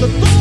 the.